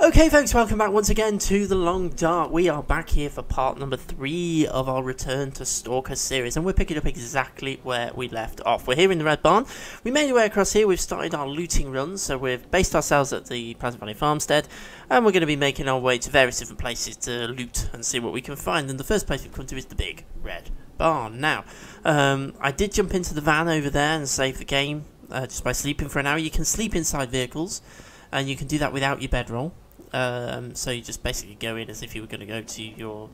Okay folks, welcome back once again to The Long Dark. We are back here for part number 3 of our Return to Stalker series and we're picking up exactly where we left off. We're here in the Red Barn. We made our way across here, we've started our looting run, so we've based ourselves at the Pleasant Valley Farmstead and we're going to be making our way to various different places to loot and see what we can find. And the first place we've come to is the Big Red Barn. Now, um, I did jump into the van over there and save the game uh, just by sleeping for an hour. You can sleep inside vehicles and you can do that without your bedroll. Um, so you just basically go in as if you were going to go to your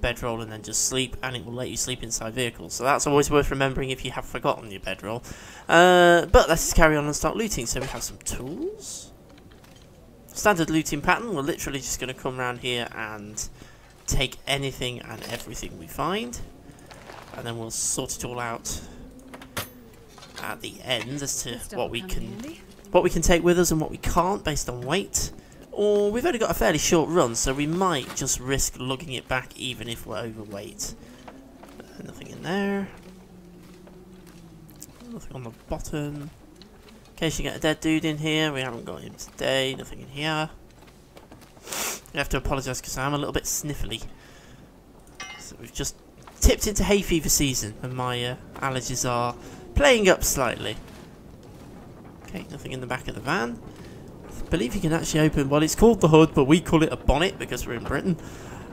bedroll and then just sleep, and it will let you sleep inside vehicles. So that's always worth remembering if you have forgotten your bedroll. Uh, but let's just carry on and start looting. So we have some tools. Standard looting pattern. We're literally just going to come around here and take anything and everything we find, and then we'll sort it all out at the end as to what we can what we can take with us and what we can't based on weight. Or we've only got a fairly short run, so we might just risk lugging it back even if we're overweight. Uh, nothing in there. Nothing on the bottom. In case you get a dead dude in here, we haven't got him today. Nothing in here. I have to apologise because I'm a little bit sniffly. So we've just tipped into hay fever season and my uh, allergies are playing up slightly. Okay, nothing in the back of the van. Believe you can actually open, well it's called the hood, but we call it a bonnet because we're in Britain.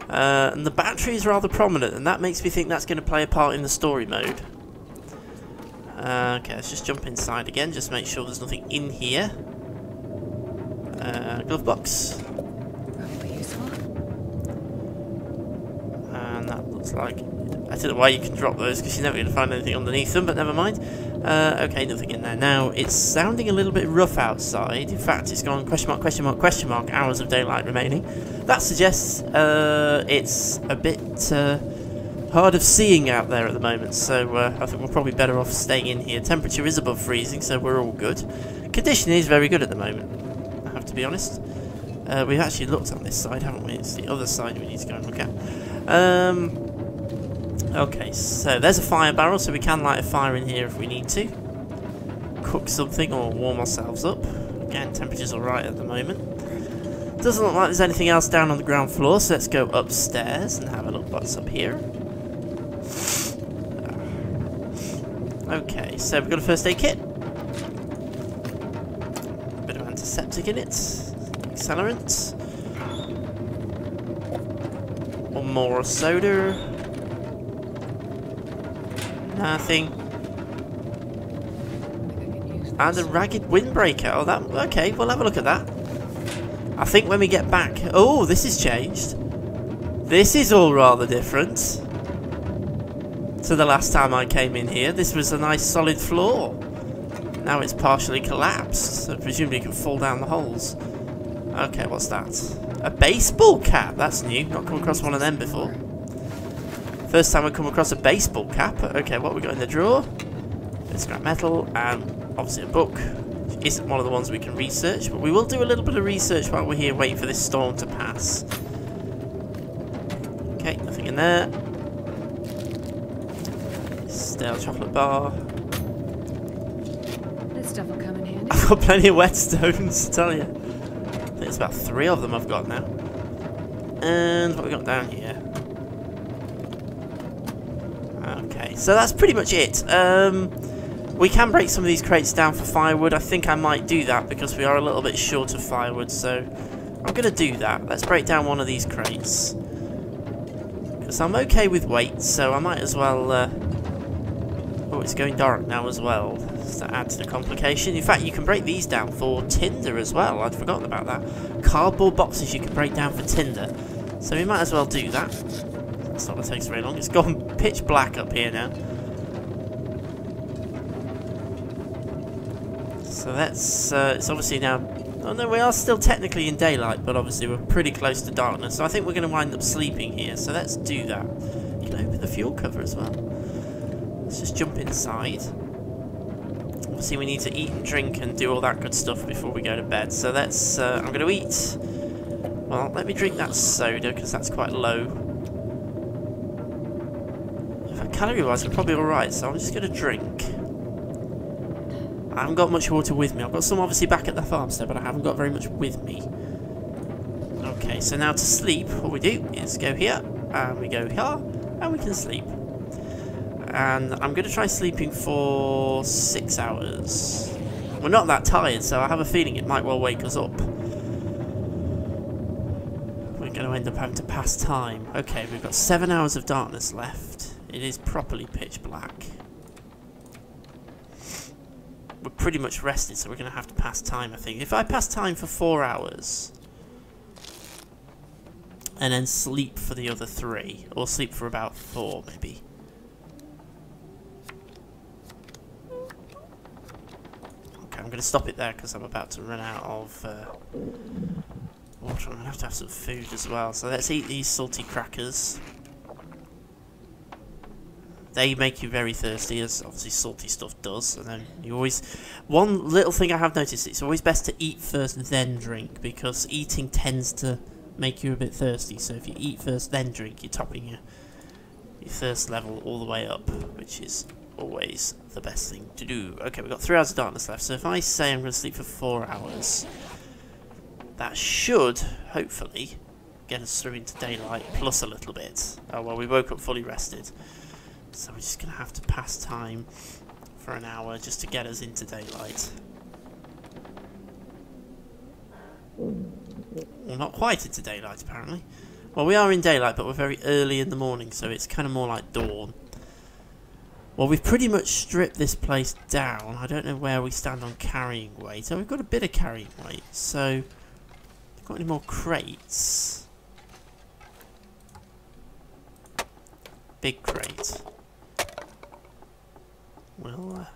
Uh, and the battery is rather prominent, and that makes me think that's going to play a part in the story mode. Uh, okay, let's just jump inside again, just make sure there's nothing in here. Uh, glove box. Like... I don't know why you can drop those, because you're never going to find anything underneath them, but never mind. Uh, okay, nothing in there. Now, it's sounding a little bit rough outside. In fact, it's gone question mark, question mark, question mark, hours of daylight remaining. That suggests uh, it's a bit uh, hard of seeing out there at the moment, so uh, I think we're probably better off staying in here. Temperature is above freezing, so we're all good. Condition is very good at the moment, I have to be honest. Uh, we've actually looked on this side, haven't we? It's the other side we need to go and look at. Um, Okay, so there's a fire barrel, so we can light a fire in here if we need to. Cook something or warm ourselves up. Again, temperature's alright at the moment. Doesn't look like there's anything else down on the ground floor, so let's go upstairs and have a look what's up here. Okay, so we've got a first aid kit. Bit of antiseptic in it. Accelerant. One more soda. Nothing. And a ragged windbreaker. Oh, that okay. We'll have a look at that. I think when we get back. Oh, this has changed. This is all rather different to the last time I came in here. This was a nice solid floor. Now it's partially collapsed, so presumably you can fall down the holes. Okay, what's that? A baseball cap. That's new. Not come across one of them before. First time I come across a baseball cap. Okay, what we got in the drawer? Bit scrap metal and obviously a book. Which isn't one of the ones we can research, but we will do a little bit of research while we're here waiting for this storm to pass. Okay, nothing in there. Stale chocolate bar. This stuff will come in handy. I've got plenty of whetstones, I tell you. I think it's about three of them I've got now. And what we got down here? Okay, so that's pretty much it. Um, we can break some of these crates down for firewood. I think I might do that because we are a little bit short of firewood, so I'm going to do that. Let's break down one of these crates. Because I'm okay with weight, so I might as well... Uh... Oh, it's going dark now as well, just to add to the complication. In fact, you can break these down for tinder as well. I'd forgotten about that. Cardboard boxes you can break down for tinder. So we might as well do that. It's not going to take very long. It's gone pitch black up here now. So that's, uh, it's obviously now, oh no, we are still technically in daylight, but obviously we're pretty close to darkness. So I think we're going to wind up sleeping here, so let's do that. You can open the fuel cover as well. Let's just jump inside. Obviously we need to eat and drink and do all that good stuff before we go to bed. So let's, uh, I'm going to eat, well, let me drink that soda, because that's quite low calorie-wise, we're probably alright, so I'm just going to drink. I haven't got much water with me. I've got some obviously back at the farmstead, but I haven't got very much with me. Okay, so now to sleep, what we do is go here, and we go here, and we can sleep. And I'm going to try sleeping for six hours. We're not that tired, so I have a feeling it might well wake us up. We're going to end up having to pass time. Okay, we've got seven hours of darkness left. It is properly pitch black. We're pretty much rested, so we're going to have to pass time, I think. If I pass time for four hours, and then sleep for the other three, or sleep for about four, maybe. Okay, I'm going to stop it there because I'm about to run out of uh, water. I'm going to have to have some food as well. So let's eat these salty crackers. They make you very thirsty, as obviously salty stuff does. And then you always... One little thing I have noticed, it's always best to eat first, then drink, because eating tends to make you a bit thirsty. So if you eat first, then drink, you're topping your, your thirst level all the way up, which is always the best thing to do. Okay, we've got three hours of darkness left, so if I say I'm going to sleep for four hours, that should, hopefully, get us through into daylight, plus a little bit. Oh, well, we woke up fully rested, so we're just going to have to pass time for an hour just to get us into daylight. Well, not quite into daylight, apparently. Well, we are in daylight, but we're very early in the morning, so it's kind of more like dawn. Well, we've pretty much stripped this place down. I don't know where we stand on carrying weight. So we've got a bit of carrying weight. So, got any more crates? Big crate. Well,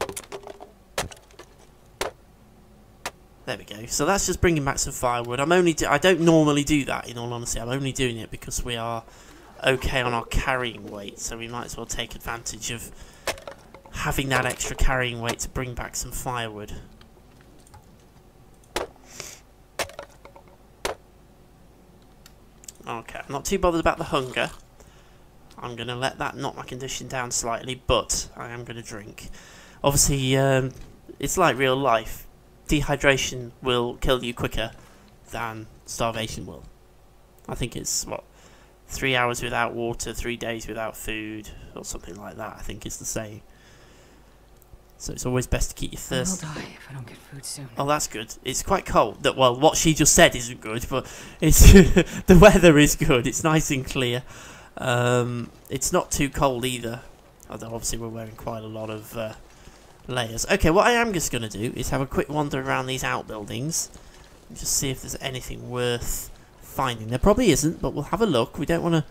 uh, there we go. So that's just bringing back some firewood. I'm only. I don't normally do that. In all honesty, I'm only doing it because we are okay on our carrying weight, so we might as well take advantage of having that extra carrying weight to bring back some firewood. Okay, I'm not too bothered about the hunger. I'm going to let that knock my condition down slightly, but I am going to drink. Obviously, um, it's like real life. Dehydration will kill you quicker than starvation will. I think it's, what, three hours without water, three days without food, or something like that, I think is the saying. So it's always best to keep your thirst. I'll die if I don't get food soon. Oh, that's good. It's quite cold. That well, what she just said isn't good, but it's the weather is good. It's nice and clear. Um, it's not too cold either. Although obviously we're wearing quite a lot of uh, layers. Okay, what I am just going to do is have a quick wander around these outbuildings and just see if there's anything worth finding. There probably isn't, but we'll have a look. We don't want to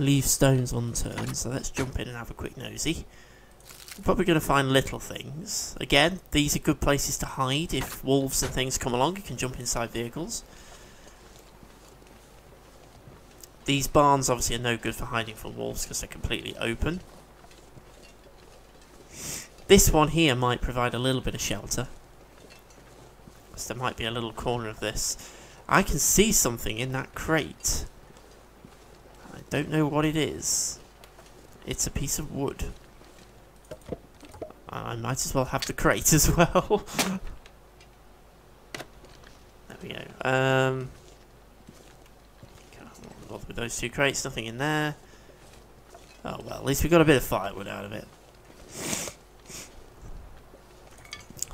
leave stones unturned, so let's jump in and have a quick nosy. We're probably going to find little things. Again, these are good places to hide. If wolves and things come along, you can jump inside vehicles. These barns obviously are no good for hiding from wolves because they're completely open. This one here might provide a little bit of shelter. So there might be a little corner of this. I can see something in that crate. I don't know what it is. It's a piece of wood. I might as well have the crate as well. there we go. Um, with those two crates. Nothing in there. Oh well, at least we got a bit of firewood out of it.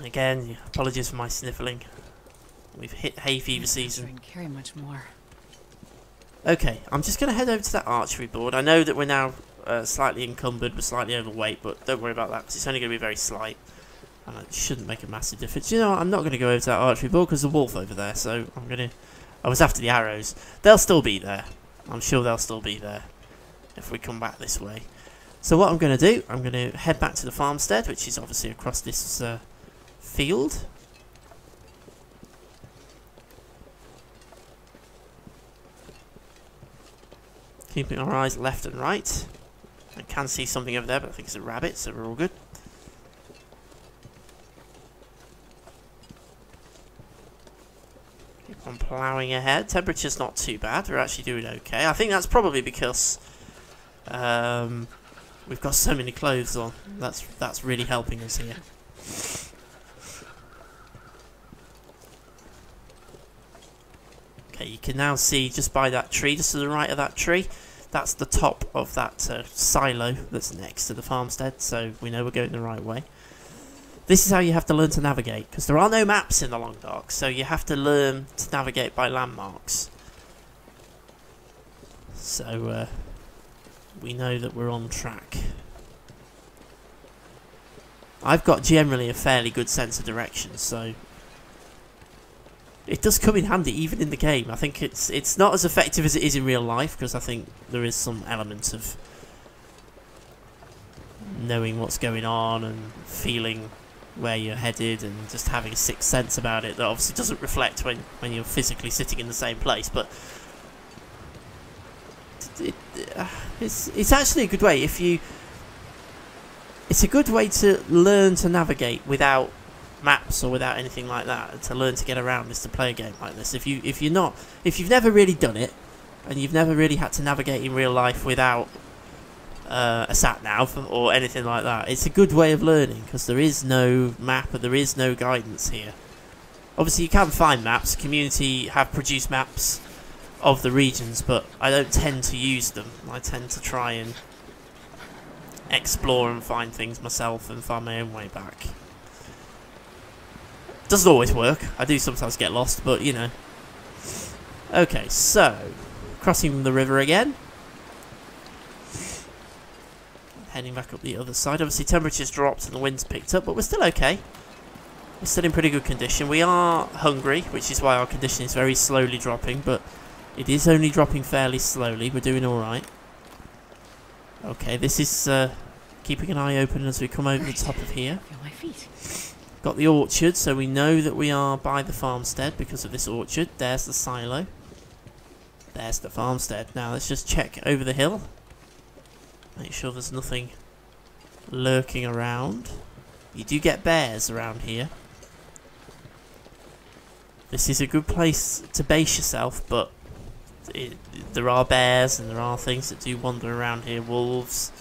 Again, apologies for my sniffling. We've hit hay fever season. I carry much more. Okay, I'm just going to head over to that archery board. I know that we're now uh, slightly encumbered, we're slightly overweight, but don't worry about that because it's only going to be very slight. And it shouldn't make a massive difference. You know what, I'm not going to go over to that archery board because the wolf over there, so I'm going to... I was after the arrows. They'll still be there. I'm sure they'll still be there if we come back this way. So what I'm going to do, I'm going to head back to the farmstead, which is obviously across this uh, field. Keeping our eyes left and right. I can see something over there, but I think it's a rabbit, so we're all good. Ploughing ahead. Temperature's not too bad. We're actually doing okay. I think that's probably because um, we've got so many clothes on. That's that's really helping us here. Okay, you can now see just by that tree, just to the right of that tree, that's the top of that uh, silo that's next to the farmstead, so we know we're going the right way. This is how you have to learn to navigate, because there are no maps in the Long Dark, so you have to learn to navigate by landmarks. So, uh, we know that we're on track. I've got generally a fairly good sense of direction, so it does come in handy even in the game. I think it's it's not as effective as it is in real life because I think there is some element of knowing what's going on and feeling where you're headed and just having a sixth sense about it that obviously doesn't reflect when, when you're physically sitting in the same place but it, uh, it's, it's actually a good way if you it's a good way to learn to navigate without maps or without anything like that to learn to get around is to play a game like this. If you if you're not if you've never really done it and you've never really had to navigate in real life without uh, a sat nav or anything like that it's a good way of learning because there is no map and there is no guidance here obviously you can find maps community have produced maps of the regions but I don't tend to use them I tend to try and explore and find things myself and find my own way back. Doesn't always work. I do sometimes get lost, but you know. Okay, so crossing the river again. Heading back up the other side. Obviously, temperatures dropped and the wind's picked up, but we're still okay. We're still in pretty good condition. We are hungry, which is why our condition is very slowly dropping, but it is only dropping fairly slowly. We're doing alright. Okay, this is uh, keeping an eye open as we come over the top of here. My feet. Got the orchard, so we know that we are by the farmstead because of this orchard. There's the silo. There's the farmstead. Now let's just check over the hill. Make sure there's nothing lurking around. You do get bears around here. This is a good place to base yourself, but it, there are bears and there are things that do wander around here. Wolves.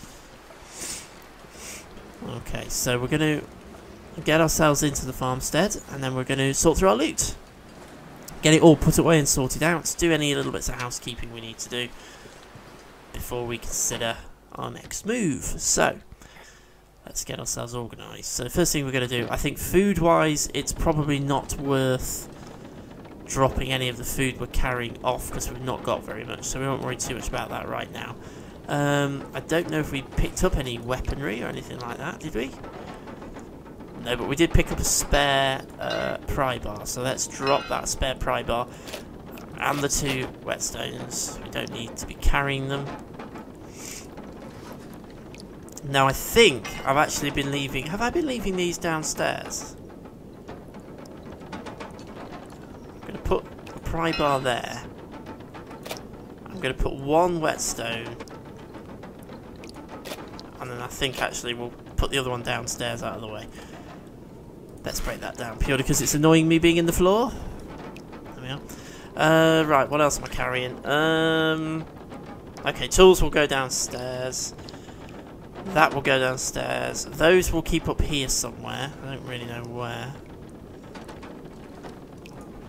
Okay, so we're going to get ourselves into the farmstead and then we're going to sort through our loot. Get it all put away and sorted out. Do any little bits of housekeeping we need to do before we consider our next move. So, let's get ourselves organised. So first thing we're going to do, I think food-wise, it's probably not worth dropping any of the food we're carrying off because we've not got very much, so we won't worry too much about that right now. Um, I don't know if we picked up any weaponry or anything like that, did we? No, but we did pick up a spare uh, pry bar, so let's drop that spare pry bar and the two whetstones. We don't need to be carrying them. Now I think I've actually been leaving... Have I been leaving these downstairs? I'm going to put a pry bar there. I'm going to put one whetstone. And then I think actually we'll put the other one downstairs out of the way. Let's break that down, purely because it's annoying me being in the floor. There we are. Uh, right, what else am I carrying? Um, okay, tools will go downstairs. That will go downstairs. Those will keep up here somewhere. I don't really know where.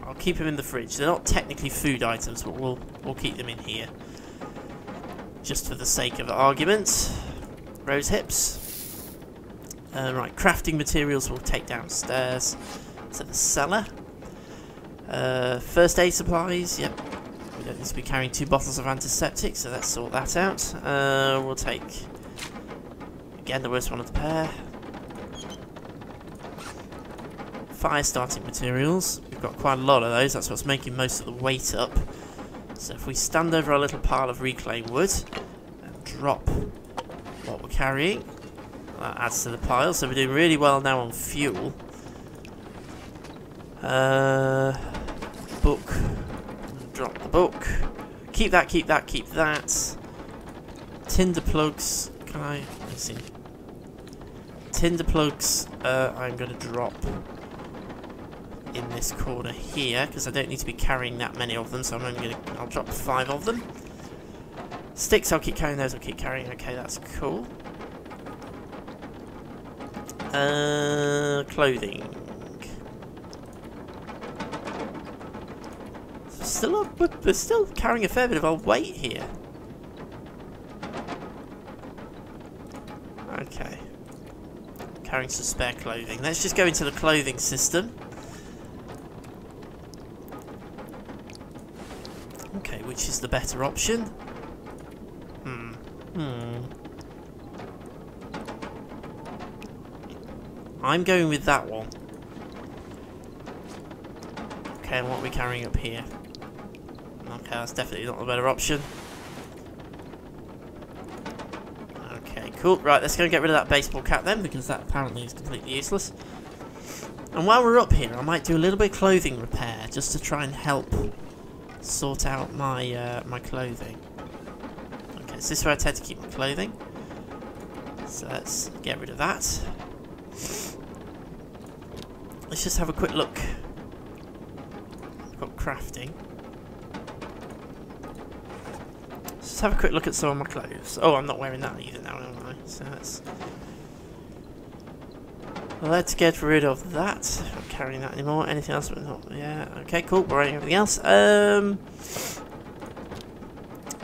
I'll keep them in the fridge. They're not technically food items, but we'll we'll keep them in here. Just for the sake of argument. Rose hips. Uh, right, crafting materials we'll take downstairs to the cellar. Uh, first aid supplies, yep. We don't need to be carrying two bottles of antiseptic, so let's sort that out. Uh, we'll take, again, the worst one of the pair. Fire starting materials. We've got quite a lot of those, that's what's making most of the weight up. So if we stand over a little pile of reclaimed wood and drop what we're carrying, that adds to the pile, so we're doing really well now on fuel. Uh, book. Drop the book. Keep that, keep that, keep that. Tinder plugs. Can I? Let's see. Tinder plugs, uh, I'm going to drop in this corner here, because I don't need to be carrying that many of them, so I'm only going to, I'll drop five of them. Sticks, I'll keep carrying those, I'll keep carrying, okay, that's cool. Uh, clothing. still up, but we're still carrying a fair bit of our weight here. Carrying some spare clothing. Let's just go into the clothing system. Okay, which is the better option? Hmm. Hmm. I'm going with that one. Okay, and what are we carrying up here? Okay, that's definitely not the better option. Okay, cool. Right, let's go and get rid of that baseball cap then, because that apparently is completely useless. And while we're up here, I might do a little bit of clothing repair, just to try and help sort out my uh, my clothing. Okay, so this is where I tend to keep my clothing. So let's get rid of that. Let's just have a quick look. I've got crafting. Let's have a quick look at some of my clothes. Oh, I'm not wearing that either now, am I? So that's... Let's get rid of that. I'm not carrying that anymore. Anything else? Not. Yeah. Okay. Cool. We're writing everything else. Um.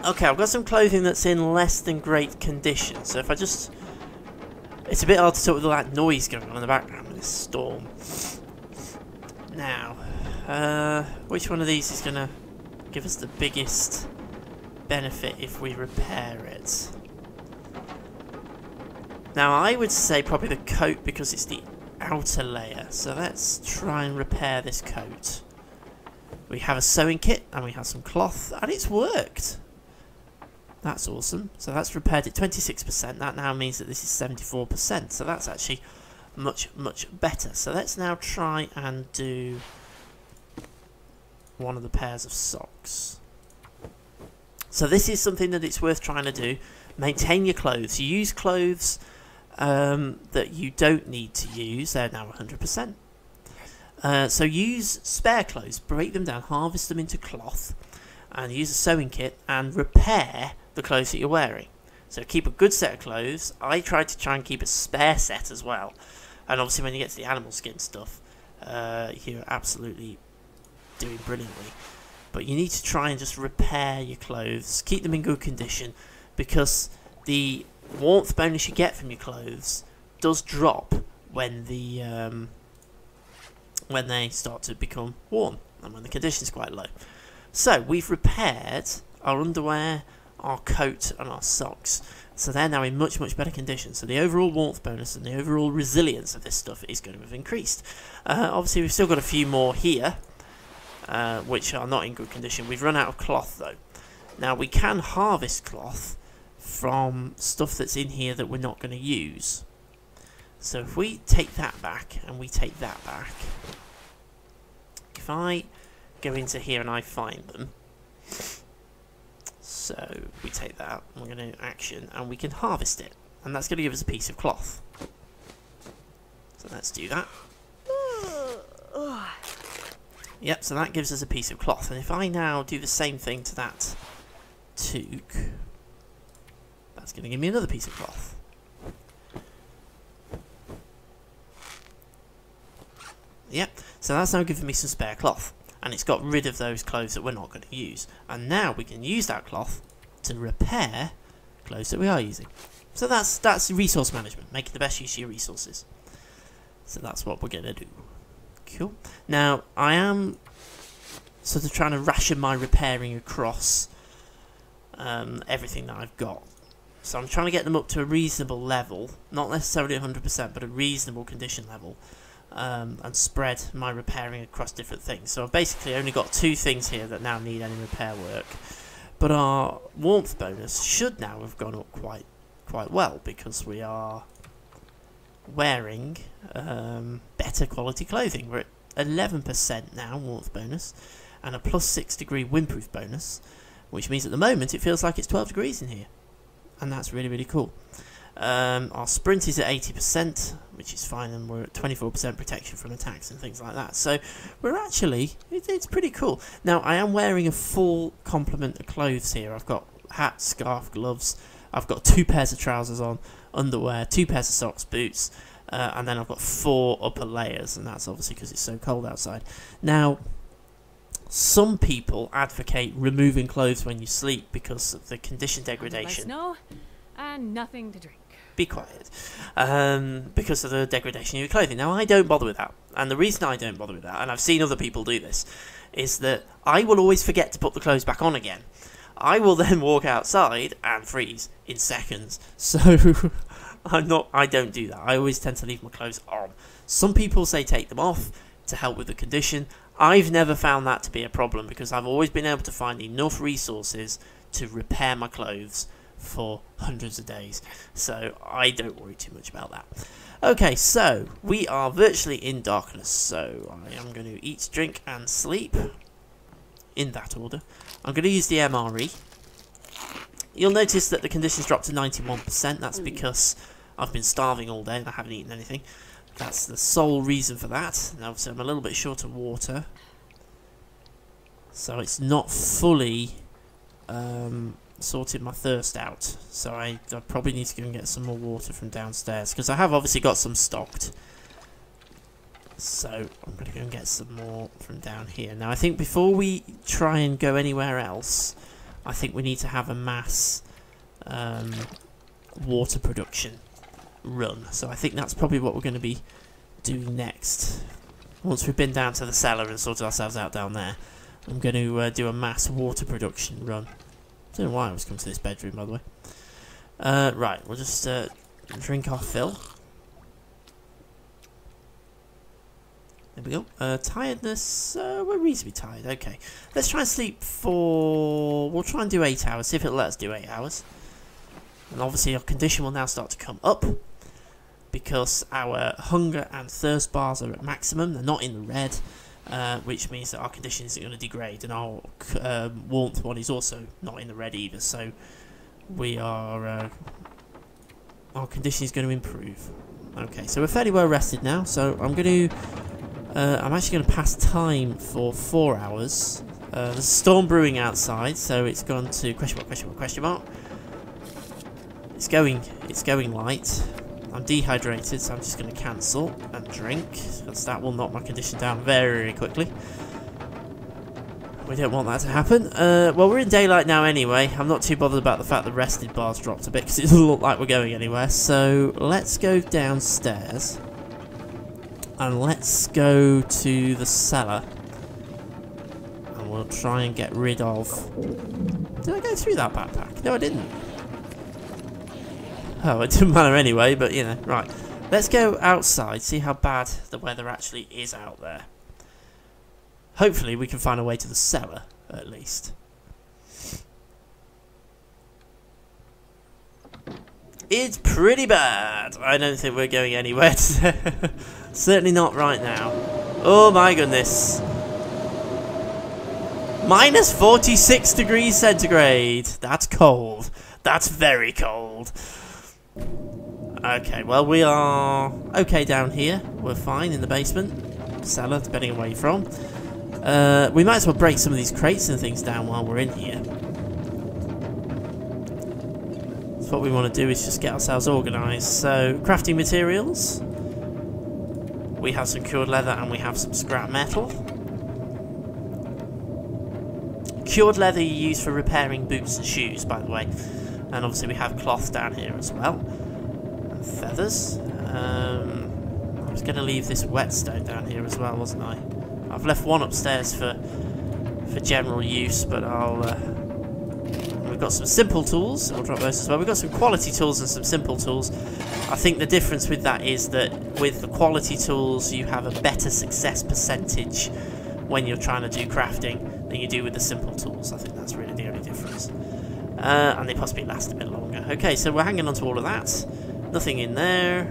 Okay. I've got some clothing that's in less than great condition. So if I just, it's a bit hard to talk with all that noise going on in the background with this storm. Now, uh, which one of these is gonna give us the biggest benefit if we repair it? Now I would say probably the coat because it's the outer layer. So let's try and repair this coat. We have a sewing kit and we have some cloth and it's worked. That's awesome. So that's repaired at 26%. That now means that this is 74%. So that's actually much, much better. So let's now try and do one of the pairs of socks. So this is something that it's worth trying to do. Maintain your clothes. Use clothes um, that you don't need to use. They're now 100%. Uh, so use spare clothes, break them down, harvest them into cloth, and use a sewing kit and repair the clothes that you're wearing. So keep a good set of clothes. I try to try and keep a spare set as well. And obviously when you get to the animal skin stuff, uh, you're absolutely doing brilliantly. But you need to try and just repair your clothes, keep them in good condition, because the warmth bonus you get from your clothes does drop when the um, when they start to become warm and when the condition's quite low. So we've repaired our underwear, our coat and our socks. So they're now in much, much better condition. So the overall warmth bonus and the overall resilience of this stuff is going to have increased. Uh, obviously we've still got a few more here, uh, which are not in good condition. We've run out of cloth though. Now we can harvest cloth from stuff that's in here that we're not going to use. So if we take that back and we take that back, if I go into here and I find them, so we take that, we're going to action, and we can harvest it, and that's going to give us a piece of cloth. So let's do that. Yep, so that gives us a piece of cloth, and if I now do the same thing to that toque, that's going to give me another piece of cloth. Yep, so that's now given me some spare cloth. And it's got rid of those clothes that we're not going to use. And now we can use that cloth to repair clothes that we are using. So that's that's resource management, making the best use of your resources. So that's what we're going to do. Cool. Now, I am sort of trying to ration my repairing across um, everything that I've got. So I'm trying to get them up to a reasonable level, not necessarily 100%, but a reasonable condition level, um, and spread my repairing across different things. So I've basically only got two things here that now need any repair work, but our warmth bonus should now have gone up quite quite well because we are wearing um, better quality clothing. We're at 11% now warmth bonus, and a plus six degree windproof bonus, which means at the moment it feels like it's 12 degrees in here and that's really really cool. Um, our sprint is at 80%, which is fine, and we're at 24% protection from attacks and things like that. So we're actually, it, it's pretty cool. Now, I am wearing a full complement of clothes here. I've got hat, scarf, gloves. I've got two pairs of trousers on, underwear, two pairs of socks, boots, uh, and then I've got four upper layers, and that's obviously because it's so cold outside. Now, Some people advocate removing clothes when you sleep because of the condition degradation. snow and nothing to drink. Be quiet. Um, because of the degradation of your clothing. Now, I don't bother with that. And the reason I don't bother with that, and I've seen other people do this, is that I will always forget to put the clothes back on again. I will then walk outside and freeze in seconds. So I'm not I don't do that. I always tend to leave my clothes on. Some people say take them off to help with the condition. I've never found that to be a problem because I've always been able to find enough resources to repair my clothes for hundreds of days. So I don't worry too much about that. Okay, so we are virtually in darkness. So I am going to eat, drink, and sleep in that order. I'm going to use the MRE. You'll notice that the conditions dropped to 91%. That's because I've been starving all day and I haven't eaten anything. That's the sole reason for that. Now, so I'm a little bit short of water. So it's not fully um, sorted my thirst out. So I, I probably need to go and get some more water from downstairs. Because I have obviously got some stocked. So I'm going to go and get some more from down here. Now I think before we try and go anywhere else, I think we need to have a mass um, water production run. So I think that's probably what we're going to be doing next. Once we've been down to the cellar and sorted ourselves out down there, I'm going to uh, do a mass water production run. I don't know why I was coming to this bedroom, by the way. Uh, right, we'll just uh, drink our fill. There we go. Uh, tiredness, uh, we're reasonably tired. Okay. Let's try and sleep for... We'll try and do 8 hours, see if it'll let us do 8 hours. And obviously our condition will now start to come up. Because our hunger and thirst bars are at maximum. They're not in the red. Uh, which means that our condition isn't going to degrade. And our um, warmth one is also not in the red either. So we are... Uh, our condition is going to improve. Okay, so we're fairly well rested now. So I'm going to... Uh, I'm actually going to pass time for four hours. Uh, there's a storm brewing outside, so it's gone to question mark, question mark, question mark. It's going, it's going light. I'm dehydrated, so I'm just going to cancel and drink, because that will knock my condition down very quickly. We don't want that to happen. Uh, well, we're in daylight now anyway. I'm not too bothered about the fact the rested bar's dropped a bit, because it doesn't look like we're going anywhere. So, let's go downstairs. And let's go to the cellar. And we'll try and get rid of... Did I go through that backpack? No, I didn't. Oh, it didn't matter anyway, but you know, right. Let's go outside, see how bad the weather actually is out there. Hopefully we can find a way to the cellar, at least. It's pretty bad. I don't think we're going anywhere. Certainly not right now. Oh my goodness. Minus 46 degrees centigrade. That's cold. That's very cold. Okay, well we are okay down here. We're fine in the basement. Cellar, depending on where you're from. Uh, we might as well break some of these crates and things down while we're in here. So what we want to do is just get ourselves organised. So, crafting materials. We have some cured leather and we have some scrap metal. Cured leather you use for repairing boots and shoes, by the way. And obviously we have cloth down here as well. And feathers. Um, I was going to leave this whetstone down here as well, wasn't I? I've left one upstairs for for general use, but I'll... Uh, we've got some simple tools. I'll drop those as well. We've got some quality tools and some simple tools. I think the difference with that is that with the quality tools, you have a better success percentage when you're trying to do crafting than you do with the simple tools. I think that's really the only difference. Uh, and they possibly last a bit longer. Okay, so we're hanging on to all of that. Nothing in there.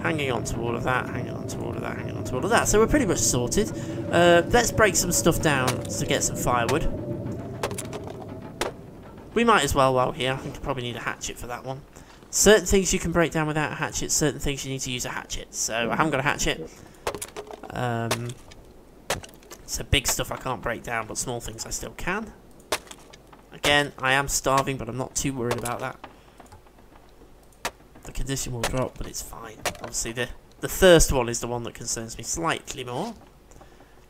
Hanging on to all of that, hanging on to all of that, hanging on to all of that. So we're pretty much sorted. Uh, let's break some stuff down to get some firewood. We might as well while here. I think I probably need a hatchet for that one. Certain things you can break down without a hatchet, certain things you need to use a hatchet. So I haven't got a hatchet. Um, so big stuff I can't break down, but small things I still can. Again, I am starving, but I'm not too worried about that. The condition will drop, but it's fine. Obviously, the, the first one is the one that concerns me slightly more.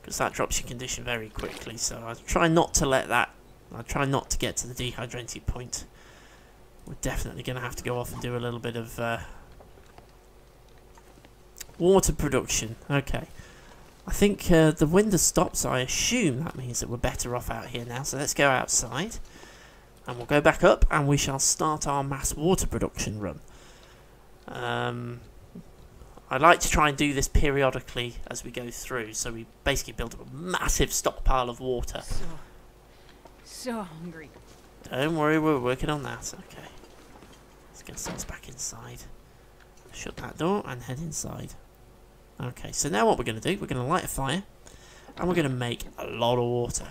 because that drops your condition very quickly. So I try not to let that. I try not to get to the dehydrated point. We're definitely going to have to go off and do a little bit of uh, water production. Okay. I think uh, the wind has stopped, so I assume that means that we're better off out here now. So let's go outside. And we'll go back up, and we shall start our mass water production run. Um, I like to try and do this periodically as we go through, so we basically build up a massive stockpile of water. So, so hungry. Don't worry, we're working on that. Okay. Let's get ourselves back inside. Shut that door and head inside. Okay, so now what we're going to do, we're going to light a fire, and we're going to make a lot of water.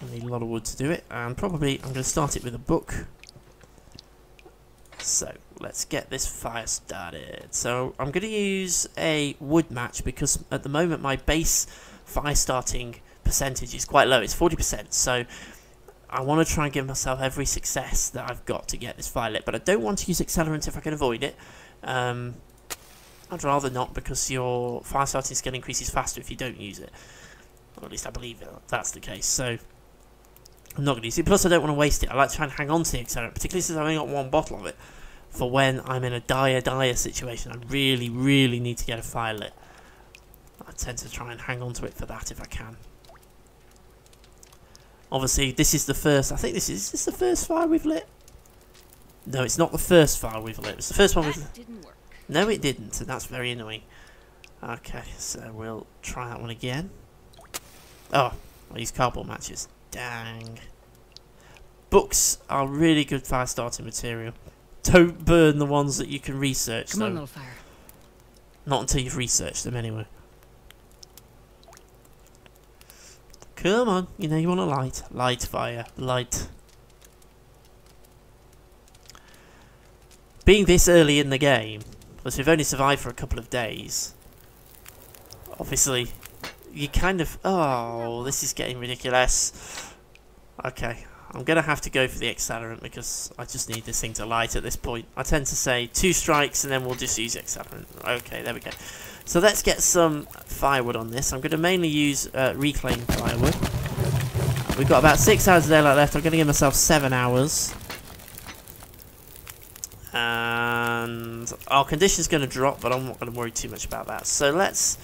I need a lot of wood to do it, and probably I'm going to start it with a book. So, let's get this fire started. So, I'm going to use a wood match because at the moment my base fire starting percentage is quite low. It's 40%, so I want to try and give myself every success that I've got to get this fire lit, but I don't want to use accelerant if I can avoid it. Um, I'd rather not because your fire starting skill increases faster if you don't use it. Or at least I believe that's the case. So I'm not going to use it. Plus, I don't want to waste it. I like to try and hang on to the accelerant, particularly since I've only got one bottle of it, for when I'm in a dire, dire situation. I really, really need to get a fire lit. I tend to try and hang on to it for that if I can. Obviously, this is the first. I think this is, is this the first fire we've lit. No, it's not the first fire we've lit. It's the first one we've. That didn't work. No, it didn't, and that's very annoying. Okay, so we'll try that one again. Oh, I use cardboard matches. Dang. Books are really good fire starting material. Don't burn the ones that you can research, Come though. on, little fire. Not until you've researched them, anyway. Come on, you know you want a light. Light fire. Light. Being this early in the game, plus we've only survived for a couple of days, obviously, you kind of... Oh, this is getting ridiculous. Okay, I'm going to have to go for the accelerant because I just need this thing to light at this point. I tend to say two strikes and then we'll just use accelerant. Okay, there we go. So let's get some firewood on this. I'm going to mainly use uh, reclaimed firewood. We've got about six hours of daylight left. I'm going to give myself seven hours. And our condition's going to drop, but I'm not going to worry too much about that. So let's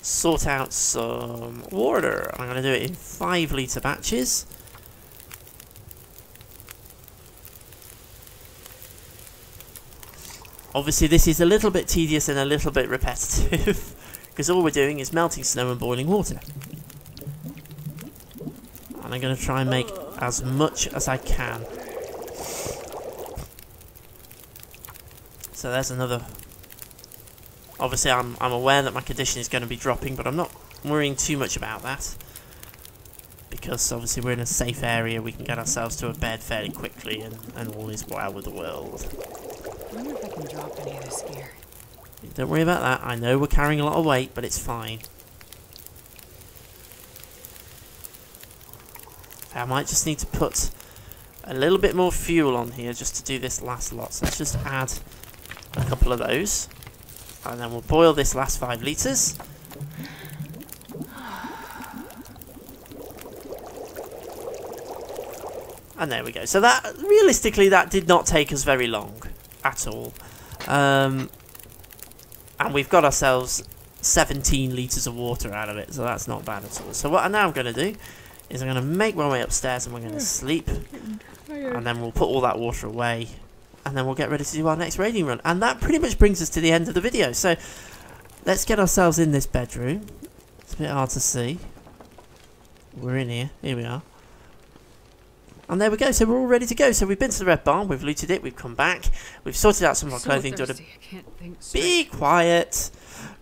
sort out some water. I'm going to do it in five litre batches. Obviously this is a little bit tedious and a little bit repetitive because all we're doing is melting snow and boiling water. And I'm going to try and make as much as I can. So there's another... Obviously I'm, I'm aware that my condition is going to be dropping but I'm not worrying too much about that. Because obviously we're in a safe area, we can get ourselves to a bed fairly quickly and, and all is well with the world. I wonder if I can drop any of this gear. Don't worry about that. I know we're carrying a lot of weight, but it's fine. I might just need to put a little bit more fuel on here just to do this last lot. So let's just add a couple of those. And then we'll boil this last five litres. And there we go. So that, realistically, that did not take us very long at all. Um, and we've got ourselves 17 litres of water out of it, so that's not bad at all. So what I'm now going to do is I'm going to make my way upstairs and we're going to sleep, and then we'll put all that water away, and then we'll get ready to do our next raiding run. And that pretty much brings us to the end of the video. So let's get ourselves in this bedroom. It's a bit hard to see. We're in here. Here we are. And there we go, so we're all ready to go. So we've been to the Red Barn, we've looted it, we've come back, we've sorted out some of our so clothing, done a thirsty, I can't think be quiet.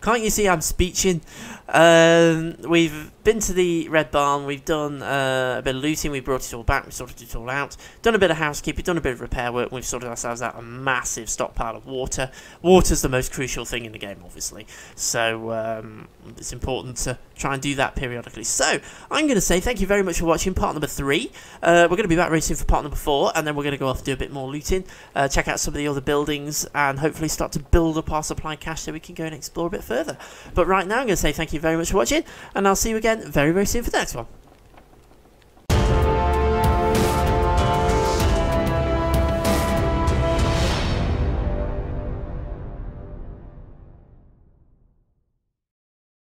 Can't you see I'm speeching? Um, we've been to the Red Barn, we've done uh, a bit of looting, we brought it all back, we sorted it all out, done a bit of housekeeping, done a bit of repair work, we've sorted ourselves out a massive stockpile of water. Water's the most crucial thing in the game, obviously, so um, it's important to try and do that periodically. So, I'm going to say thank you very much for watching part number three. Uh, we're going to be back racing for part number four, and then we're going to go off and do a bit more looting, uh, check out some of the other buildings, and hopefully start to build up our supply cache so we can go and explore bit further. But right now, I'm going to say thank you very much for watching, and I'll see you again very, very soon for the next one.